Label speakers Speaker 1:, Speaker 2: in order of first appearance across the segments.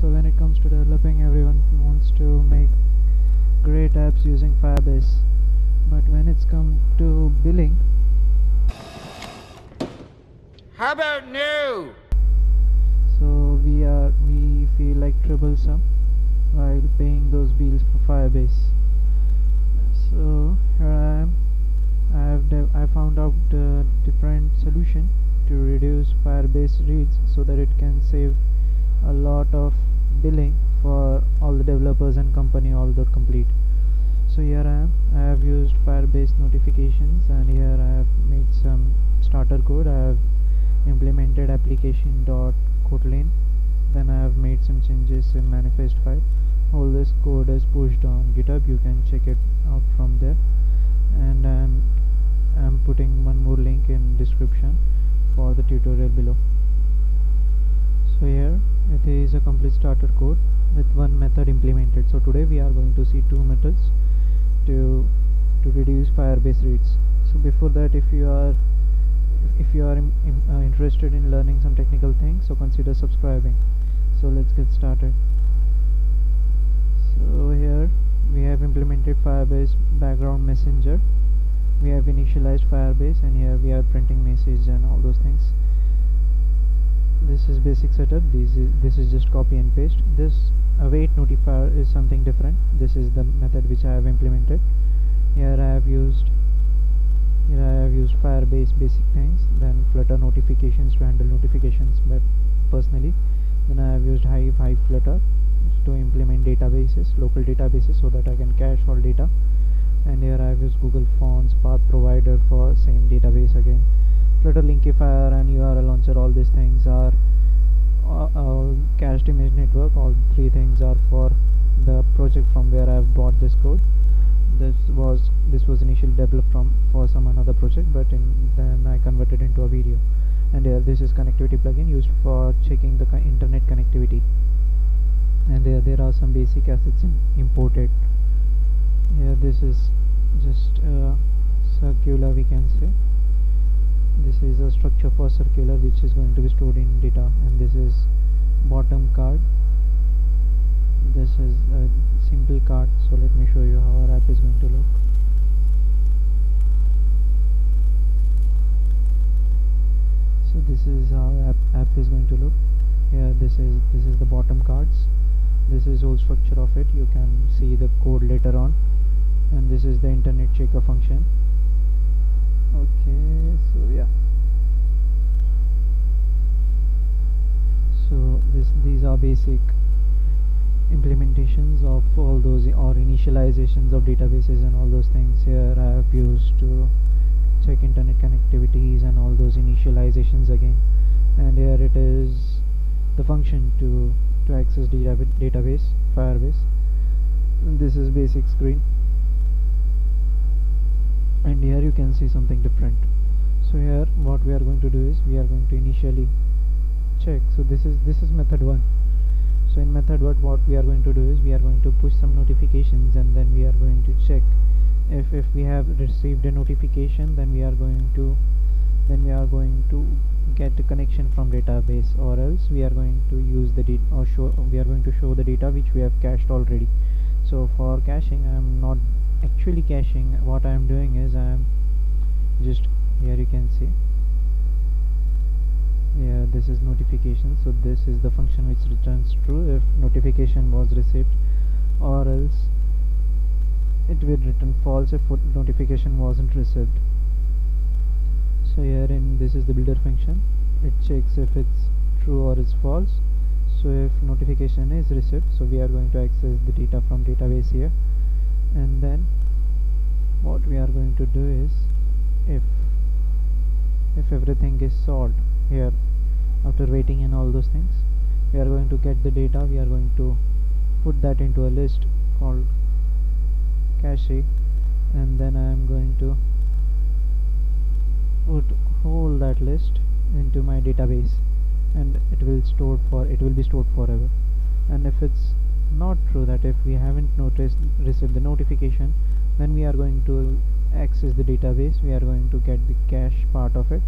Speaker 1: so when it comes to developing everyone wants to make great apps using Firebase. But when it's come to billing
Speaker 2: How about new?
Speaker 1: so we are we feel like troublesome while paying those bills for Firebase. So here I am. I have I found out a different solution to reduce Firebase reads so that it can save a lot of billing for all the developers and company all the complete. So here I am. I have used Firebase notifications and here I have made some starter code. I have implemented application dot Kotlin. Then I have made some changes in manifest file. All this code is pushed on github. You can check it out from there. And I'm, I'm putting one more link in description for the tutorial below so here it is a complete starter code with one method implemented. So today we are going to see two methods to to reduce firebase reads. So before that if you are if, you are im, im, uh, interested in learning some technical things so consider subscribing. So let's get started. So here we have implemented firebase background messenger. We have initialized firebase and here we are printing message and all those things this is basic setup. This is this is just copy and paste. This await notifier is something different. This is the method which I have implemented. Here I have used here I have used firebase basic things then flutter notifications to handle notifications but personally then I have used hive hive flutter to implement databases local databases so that I can cache all data. And here I have used Google Fonts path provider for same database again Flutter linkifier and URL launcher all these things are uh, uh, cached image network. All three things are for the project from where I have bought this code. This was this was initially developed from for some another project but in, then I converted into a video. And this is connectivity plugin used for checking the internet connectivity. And there there are some basic assets imported. Here this is just uh, circular we can say this is a structure for circular which is going to be stored in data and this is bottom card. This is a simple card so let me show you how our app is going to look. So this is how app, app is going to look. Here this is this is the bottom cards. This is whole structure of it. You can see the code later on. And this is the internet checker function okay so yeah. So this these are basic implementations of all those or initializations of databases and all those things here. I have used to check internet connectivities and all those initializations again. And here it is the function to to access data database firebase. And this is basic screen and here you can see something different. So here what we are going to do is we are going to initially check. So this is this is method 1 so in method 1 what we are going to do is we are going to push some notifications and then we are going to check. If if we have received a notification then we are going to then we are going to get a connection from database or else we are going to use the data or show we are going to show the data which we have cached already. So for caching I am not actually caching. What I am doing is I am just here you can see. Yeah this is notification. So this is the function which returns true. If notification was received or else it will return false if notification wasn't received. So here in this is the builder function. It checks if it's true or it's false. So if notification is received so we are going to access the data from database here. And then what we are going to do is if if everything is solved here after waiting and all those things we are going to get the data we are going to put that into a list called cache and then I am going to put whole that list into my database and it will store for it will be stored forever. And if it's not true that if we haven't noticed received the notification then we are going to access the database we are going to get the cache part of it.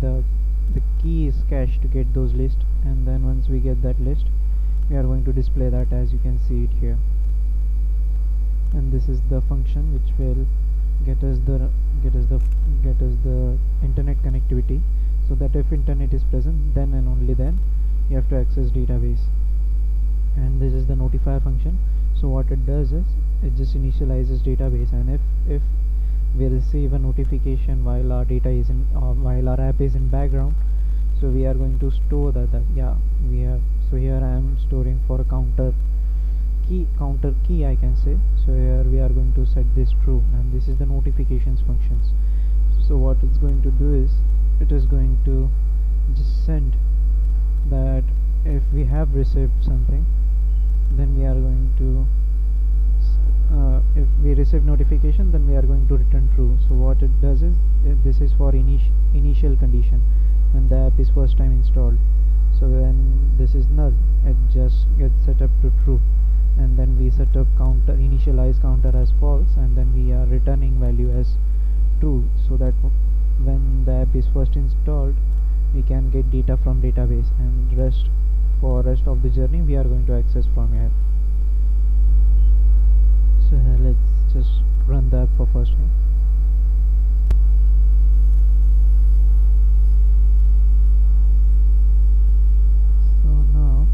Speaker 1: The the key is cache to get those list and then once we get that list we are going to display that as you can see it here. And this is the function which will get us the get us the get us the internet connectivity. So that if internet is present then and only then you have to access database. And this is the notifier function. So what it does is it just initializes database and if if we receive a notification while our data is in uh, while our app is in background. So we are going to store that, that yeah we have so here I am storing for a counter key counter key I can say. So here we are going to set this true and this is the notifications functions. So what it's going to do is it is going to just send that if we have received something then we are going to uh, if we receive notification then we are going to return true. So what it does is uh, this is for initi initial condition when the app is first time installed. So when this is null it just gets set up to true. And then we set up counter initialize counter as false and then we are returning value as true. So that when the app is first installed we can get data from database. And rest for rest of the journey we are going to access from here so uh, let's just run the app for first time so now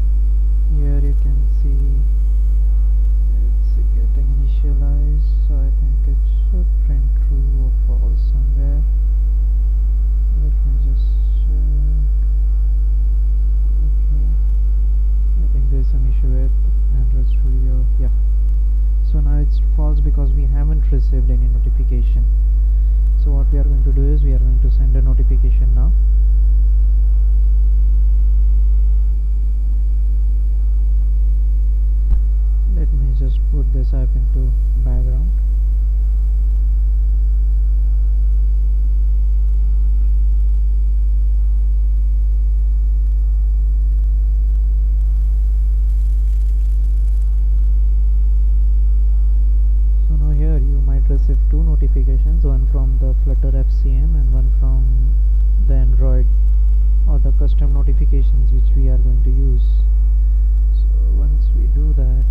Speaker 1: here you can see it's getting initialized so I think it should print true or false somewhere let me just check okay I think there's some issue with Android Studio yeah so now it's false because we haven't received any notification so what we are going to do is we are going to send a notification now let me just put this app into background. So now here you might receive two notifications one from the flutter fcm and one from the android or the custom notifications which we are going to use. So once we do that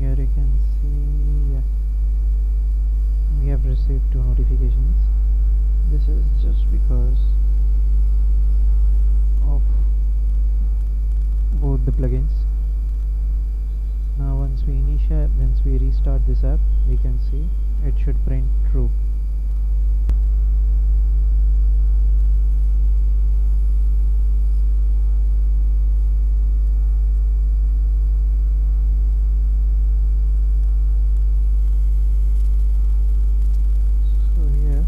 Speaker 1: here you can see yeah, received two notifications. This is just because of both the plugins. Now once we initiate once we restart this app we can see it should print true so here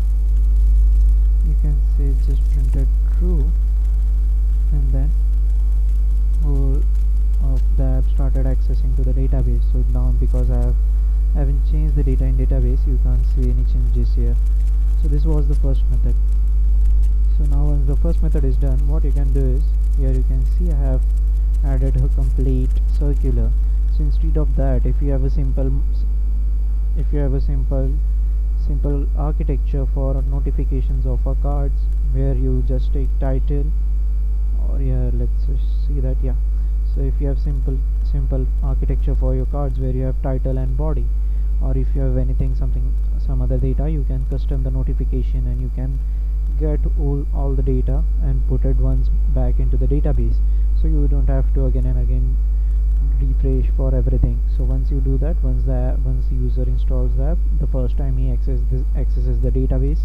Speaker 1: you can see it just printed true and then whole of the app started accessing to the database so now because I have I the data in database you can't see any changes here. So this was the first method. So now once the first method is done what you can do is here you can see I have added a complete circular. So instead of that if you have a simple if you have a simple simple architecture for notifications of our cards where you just take title or yeah let's see that yeah. So if you have simple simple architecture for your cards where you have title and body or if you have anything something some other data you can custom the notification and you can get all, all the data and put it once back into the database. So you don't have to again and again refresh for everything. So once you do that once the once the user installs the app the first time he access this, accesses the database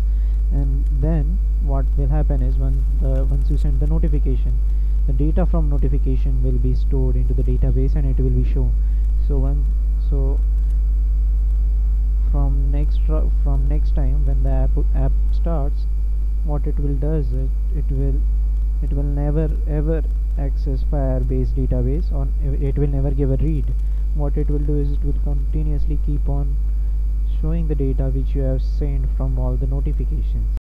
Speaker 1: and then what will happen is once the once you send the notification the data from notification will be stored into the database and it will be shown. So one so from next from next time when the app app starts what it will does it, it will it will never ever access firebase database on it will never give a read. What it will do is it will continuously keep on showing the data which you have sent from all the notifications